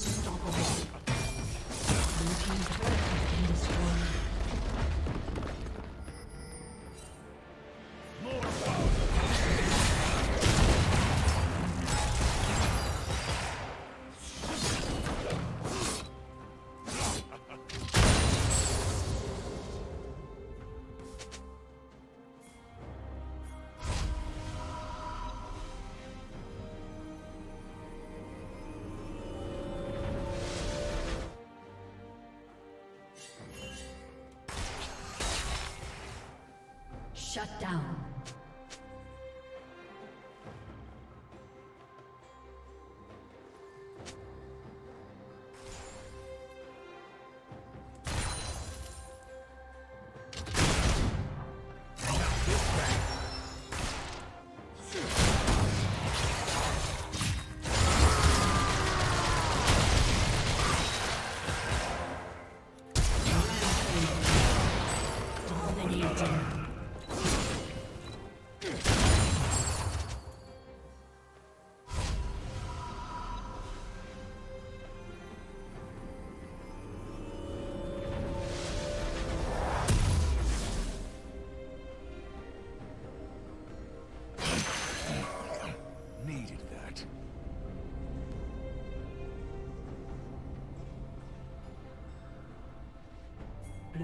心中 Shut down. This round.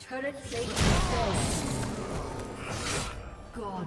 Turret plate God,